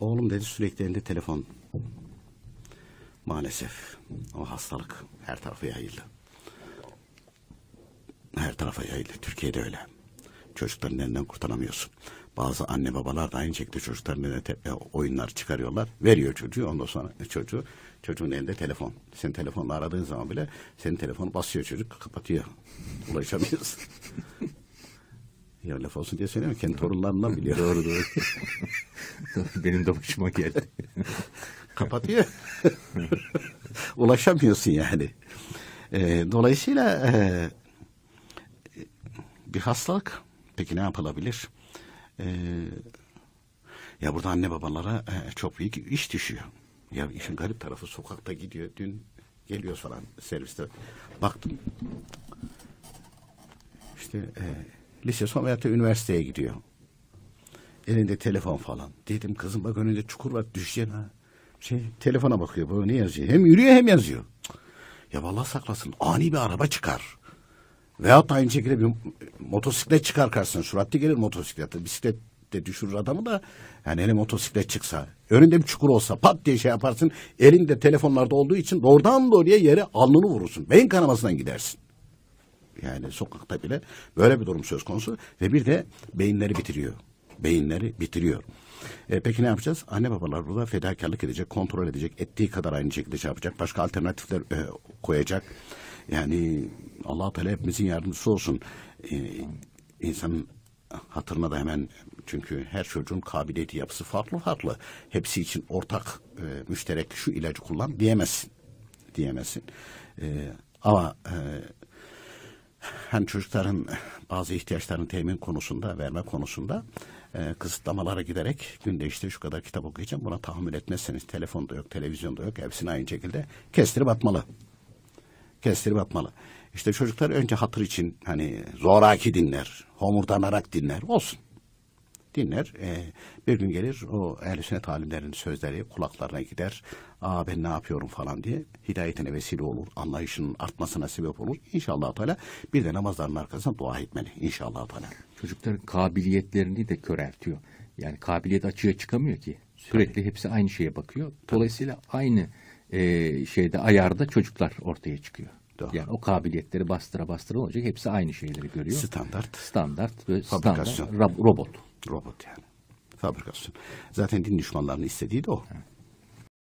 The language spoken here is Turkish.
Oğlum dedi sürekli elinde telefon. Maalesef o hastalık her tarafa yayıldı. Her tarafa yayıldı. Türkiye'de öyle. Çocukların elinden kurtaramıyorsun. Bazı anne babalar da aynı şekilde çocukların eline e, oyunlar çıkarıyorlar. Veriyor çocuğu ondan sonra çocuğu çocuğun elinde telefon. Senin telefonla aradığın zaman bile senin telefonu basıyor çocuk kapatıyor. Ulaşamıyorsun. ya laf olsun diye söylemiyorum. Kendi torunlarından biliyor. Doğru doğru. Benim de hoşuma geldi. kapatıyor. Ulaşamıyorsun yani. Ee, dolayısıyla e, bir hastalık. Peki ne yapılabilir? Ee, ya burada anne babalara e, çok büyük iş düşüyor. Ya işin garip tarafı sokakta gidiyor. Dün geliyor falan serviste. Baktım. İşte e, lise son da üniversiteye gidiyor. Elinde telefon falan. Dedim kızım bak önünde çukur var düşeceksin ha. Şey telefona bakıyor bu ne yazıyor. Hem yürüyor hem yazıyor. Ya vallahi saklasın ani bir araba çıkar. Veyahut da aynı şekilde bir motosiklet çıkar karşısına. Süratli gelir motosiklet. Bisiklet de düşürür adamı da. Yani hele motosiklet çıksa. Önünde bir çukur olsa pat diye şey yaparsın. Elinde telefonlarda olduğu için doğrudan doğruya yere alnını vurursun. Beyin kanamasından gidersin. Yani sokakta bile böyle bir durum söz konusu. Ve bir de beyinleri bitiriyor. Beyinleri bitiriyor. E, peki ne yapacağız? Anne babalar burada fedakarlık edecek, kontrol edecek, ettiği kadar aynı şekilde şey yapacak. Başka alternatifler e, koyacak. Yani Allah Teala hepimizin yardımcısı olsun. E, insanın hatırına da hemen çünkü her çocuğun kabiliyeti yapısı farklı farklı. Hepsi için ortak e, müşterek şu ilacı kullan diyemezsin. Diyemezsin. E, ama e, hani çocukların bazı ihtiyaçlarını temin konusunda, verme konusunda e, kısıtlamalara giderek günde işte şu kadar kitap okuyacağım buna tahammül etmezseniz telefonda yok, televizyonda yok hepsini aynı şekilde kestirip atmalı. Kestirip atmalı. İşte çocuklar önce hatır için hani zoraki dinler, homurdanarak dinler olsun. Dinler. E, bir gün gelir o ehl sünnet alimlerinin sözleri kulaklarına gider. Aa ben ne yapıyorum falan diye hidayetine vesile olur. Anlayışının artmasına sebep olur. İnşallah Teala bir de namazların arkasında dua etmeli. İnşallah Teala. Çocukların kabiliyetlerini de köreltiyor. Yani kabiliyet açığa çıkamıyor ki. Sürekli hepsi aynı şeye bakıyor. Dolayısıyla aynı e, şeyde ayarda çocuklar ortaya çıkıyor. Doğru. Yani o kabiliyetleri bastıra bastıra olacak. Hepsi aynı şeyleri görüyor. Standart Standart ve Fabrikasyon. standart robot. Robot yani. Fabrikasyon. Zaten din düşmanlarının istediği de o.